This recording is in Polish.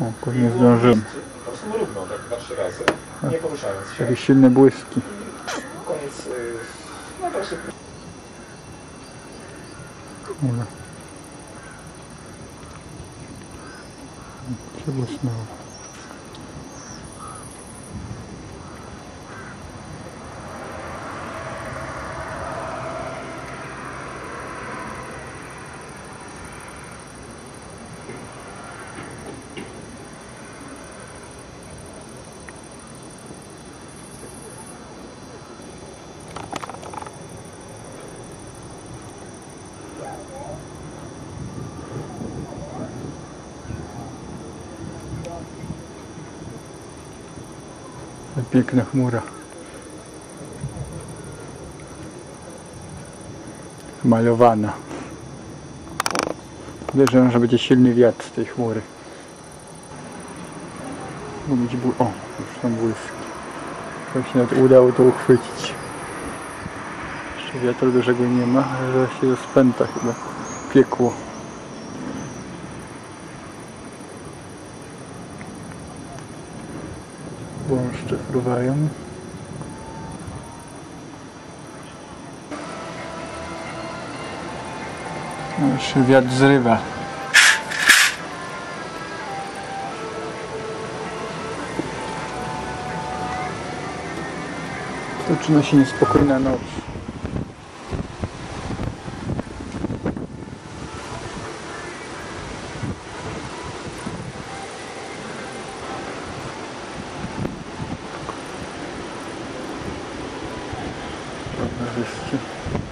O, kurde, nie zdążyłem. Po prostu równo, tak dwa, trzy razy, nie poruszając się. Jakieś silne błyski. Koniec, y, no to szybko. Nie ma. Przebłysnęło. Piękna chmura. Malowana. Wierzę, że będzie silny wiatr z tej chmury. Być bu- O, już są błyski. To się nawet udało to uchwycić. Jeszcze wiatru dużego nie ma, ale się rozpęta chyba. Piekło. Błąszcze fruwają. No, Jeszcze wiatr zrywa. Zaczyna się niespokojna noc. Cristo.